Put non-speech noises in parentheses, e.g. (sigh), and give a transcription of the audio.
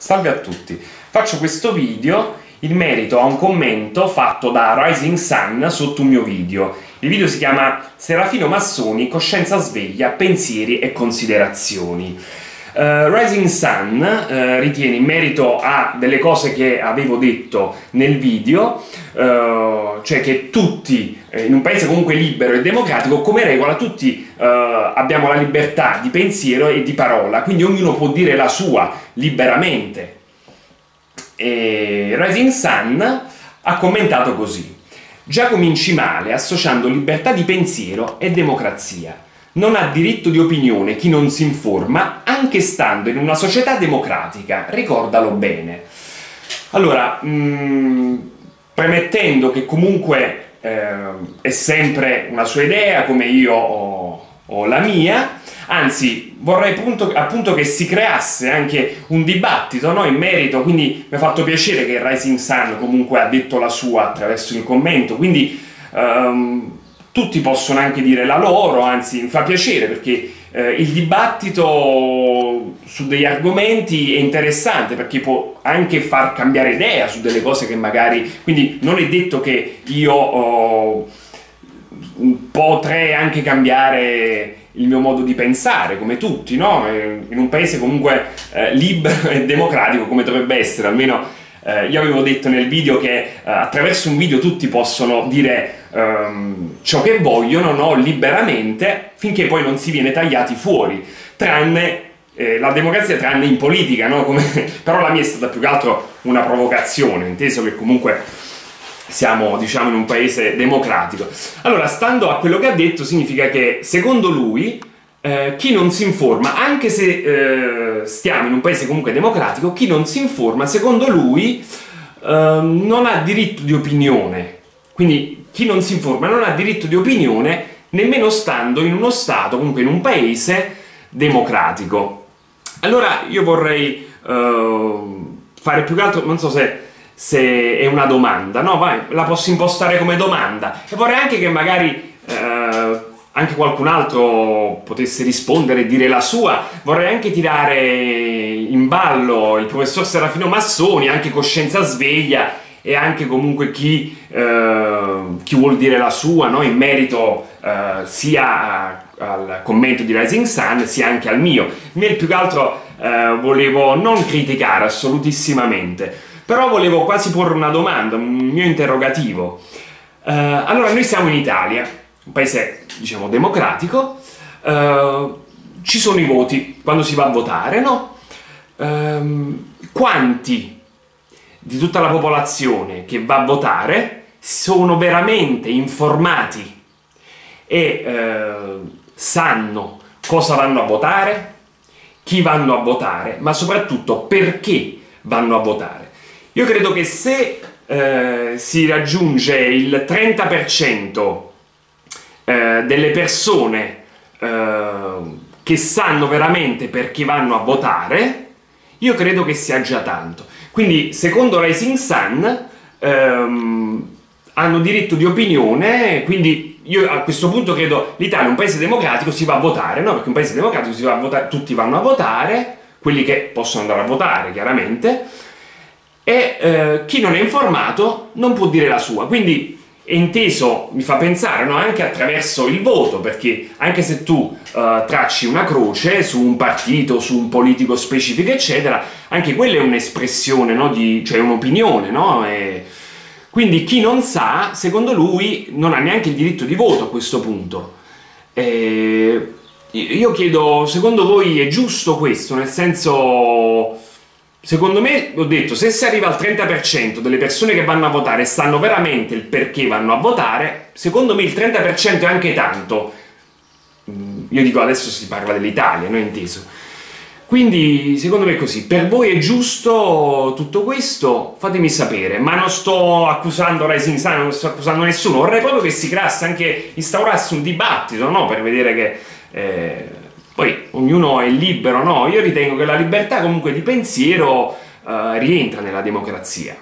Salve a tutti, faccio questo video in merito a un commento fatto da Rising Sun sotto un mio video. Il video si chiama Serafino Massoni, coscienza sveglia, pensieri e considerazioni. Uh, Rising Sun uh, ritiene in merito a delle cose che avevo detto nel video, uh, cioè che tutti, in un paese comunque libero e democratico, come regola tutti abbiamo la libertà di pensiero e di parola, quindi ognuno può dire la sua liberamente. E Rising Sun ha commentato così. Già cominci male associando libertà di pensiero e democrazia. Non ha diritto di opinione chi non si informa, anche stando in una società democratica, ricordalo bene. Allora, mh, mm, premettendo che comunque eh, è sempre una sua idea, come io ho, ho la mia, anzi vorrei appunto, appunto, che si creasse anche un dibattito no, in merito, quindi mi ha fatto piacere che Rising Sun comunque ha detto la sua attraverso il commento, quindi um, tutti possono anche dire la loro, anzi mi fa piacere perché eh, il dibattito su degli argomenti è interessante perché può anche far cambiare idea su delle cose che magari... quindi non è detto che io oh, potrei anche cambiare il mio modo di pensare, come tutti, no? Eh, in un paese comunque eh, libero (laughs) e democratico come dovrebbe essere, almeno eh, io avevo detto nel video che eh, attraverso un video tutti possono dire ehm, ciò che vogliono, no? liberamente, finché poi non si viene tagliati fuori, tranne eh, la democrazia tranne in politica, no? Come... (laughs) però la mia è stata più che altro una provocazione, inteso che comunque siamo diciamo in un paese democratico. Allora, stando a quello che ha detto, significa che secondo lui eh, chi non si informa, anche se eh, stiamo in un paese comunque democratico, chi non si informa, secondo lui, eh, non ha diritto di opinione. Quindi chi non si informa non ha diritto di opinione nemmeno stando in uno Stato, comunque in un paese democratico. Allora io vorrei eh, fare più che altro, non so se se è una domanda, no? Vai, la posso impostare come domanda e vorrei anche che magari eh, anche qualcun altro potesse rispondere e dire la sua. Vorrei anche tirare in ballo il professor Serafino Massoni, anche Coscienza Sveglia e anche comunque chi, eh, chi vuol dire la sua no? in merito eh, sia al commento di Rising Sun sia anche al mio. Me più che altro eh, volevo non criticare assolutissimamente però volevo quasi porre una domanda, un mio interrogativo. Uh, allora, noi siamo in Italia, un paese, diciamo, democratico, uh, ci sono i voti quando si va a votare, no? Uh, quanti di tutta la popolazione che va a votare sono veramente informati e sanno cosa vanno a votare, chi vanno a votare, ma soprattutto perché vanno a votare. Io credo che se eh, si raggiunge il 30% eh, delle persone eh, che sanno veramente perché vanno a votare, io credo che sia già tanto. Quindi, secondo Rising Sun, ehm, hanno diritto di opinione, quindi io a questo punto credo l'Italia è un paese democratico, si va a votare, no? Perché un paese democratico si va a votare, tutti vanno a votare, quelli che possono andare a votare, chiaramente, e eh, chi non è informato non può dire la sua. Quindi inteso, mi fa pensare, no? anche attraverso il voto, perché anche se tu uh, tracci una croce su un partito, su un politico specifico, eccetera, anche quella è un'espressione, no? Di, cioè un'opinione, no? E quindi chi non sa, secondo lui, non ha neanche il diritto di voto a questo punto. E io chiedo, secondo voi è giusto questo? Nel senso Secondo me, ho detto, se si arriva al 30% delle persone che vanno a votare sanno veramente il perché vanno a votare, secondo me il 30% è anche tanto. Mm, io dico adesso si parla dell'Italia, non inteso. Quindi, secondo me è così. Per voi è giusto tutto questo? Fatemi sapere. Ma non sto accusando Rising Sun, non sto accusando nessuno. Vorrei proprio che si creasse anche, instaurasse un dibattito, no? Per vedere che... Eh, poi ognuno è libero, no? Io ritengo che la libertà comunque di pensiero uh, rientra nella democrazia.